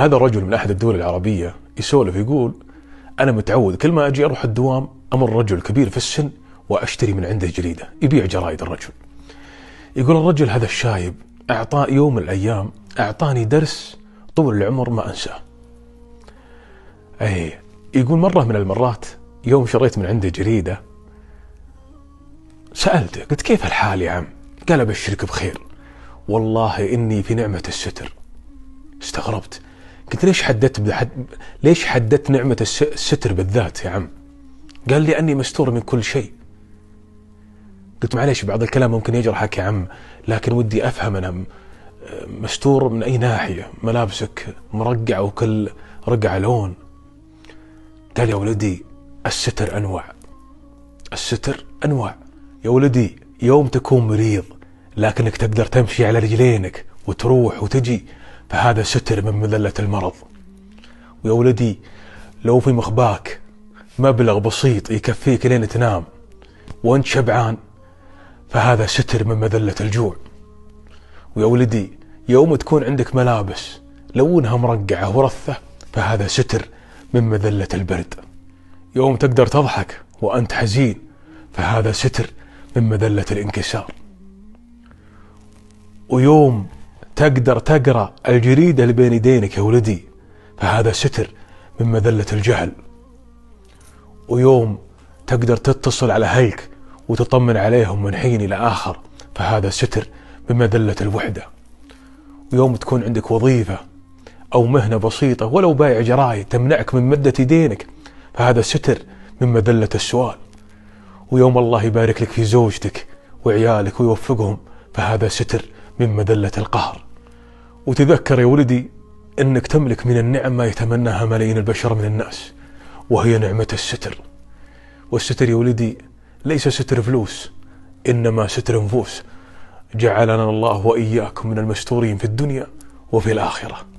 هذا الرجل من أحد الدول العربية يسولف يقول أنا متعود كل ما أجي أروح الدوام أمر رجل كبير في السن وأشتري من عنده جريدة يبيع جرايد الرجل. يقول الرجل هذا الشايب اعطى يوم من الأيام أعطاني درس طول العمر ما أنساه. أي يقول مرة من المرات يوم شريت من عنده جريدة سألته قلت كيف الحال يا عم؟ قال أبشرك بخير. والله إني في نعمة الستر. استغربت قلت ليش حددت بحد... ليش حددت الس- الستر بالذات يا عم؟ قال لي أني مستور من كل شيء. قلت معليش بعض الكلام ممكن يجرحك يا عم لكن ودي أفهم أنا م- مستور من أي ناحية؟ ملابسك مرقعة وكل رقعة لون. قال يا ولدي الستر أنواع. الستر أنواع. يا ولدي يوم تكون مريض لكنك تقدر تمشي على رجلينك وتروح وتجي فهذا ستر من مذلة المرض. ويا ولدي لو في مخباك مبلغ بسيط يكفيك لين تنام وأنت شبعان فهذا ستر من مذلة الجوع. ويا ولدي يوم تكون عندك ملابس لونها مرقعة ورثة فهذا ستر من مذلة البرد. يوم تقدر تضحك وأنت حزين فهذا ستر من مذلة الانكسار. ويوم تقدر تقرأ الجريدة اللي بين يدينك يا ولدي. فهذا ستر من مذلة الجهل. ويوم تقدر تتصل على أهلك وتطمن عليهم من حين إلى آخر فهذا ستر من مذلة الوحدة. ويوم تكون عندك وظيفة أو مهنة بسيطة ولو بايع جرايد تمنعك من مدة يدينك فهذا ستر من مذلة السؤال. ويوم الله يبارك لك في زوجتك وعيالك ويوفقهم فهذا ستر من مذلة القهر. وتذكر يا ولدي إنك تملك من النعم ما يتمناها ملايين البشر من الناس وهي نعمة الستر. والستر يا ولدي ليس ستر فلوس إنما ستر نفوس جعلنا الله وإياكم من المستورين في الدنيا وفي الآخرة.